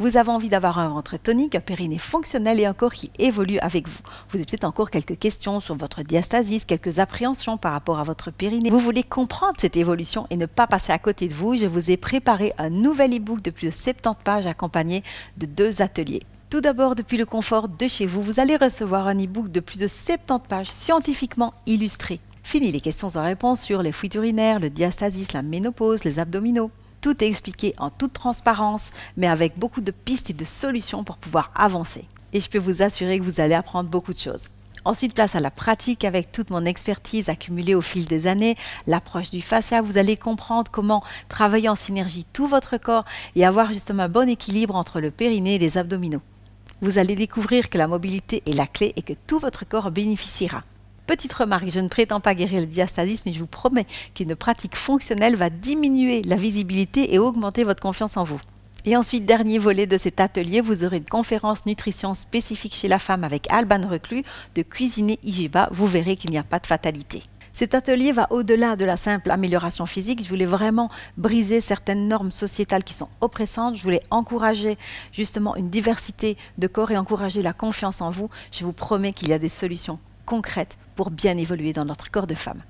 Vous avez envie d'avoir un ventre tonique, un périnée fonctionnel et un corps qui évolue avec vous. Vous avez peut-être encore quelques questions sur votre diastasis, quelques appréhensions par rapport à votre périnée. Vous voulez comprendre cette évolution et ne pas passer à côté de vous. Je vous ai préparé un nouvel e-book de plus de 70 pages accompagné de deux ateliers. Tout d'abord, depuis le confort de chez vous, vous allez recevoir un e-book de plus de 70 pages scientifiquement illustré. Fini les questions en réponse sur les fuites urinaires, le diastasis, la ménopause, les abdominaux. Tout est expliqué en toute transparence, mais avec beaucoup de pistes et de solutions pour pouvoir avancer. Et je peux vous assurer que vous allez apprendre beaucoup de choses. Ensuite, place à la pratique avec toute mon expertise accumulée au fil des années, l'approche du fascia. Vous allez comprendre comment travailler en synergie tout votre corps et avoir justement un bon équilibre entre le périnée et les abdominaux. Vous allez découvrir que la mobilité est la clé et que tout votre corps bénéficiera. Petite remarque, je ne prétends pas guérir le diastasis, mais je vous promets qu'une pratique fonctionnelle va diminuer la visibilité et augmenter votre confiance en vous. Et ensuite, dernier volet de cet atelier, vous aurez une conférence nutrition spécifique chez la femme avec Alban Reclus de Cuisiner Ijiba. Vous verrez qu'il n'y a pas de fatalité. Cet atelier va au-delà de la simple amélioration physique. Je voulais vraiment briser certaines normes sociétales qui sont oppressantes. Je voulais encourager justement une diversité de corps et encourager la confiance en vous. Je vous promets qu'il y a des solutions concrètes pour bien évoluer dans notre corps de femme.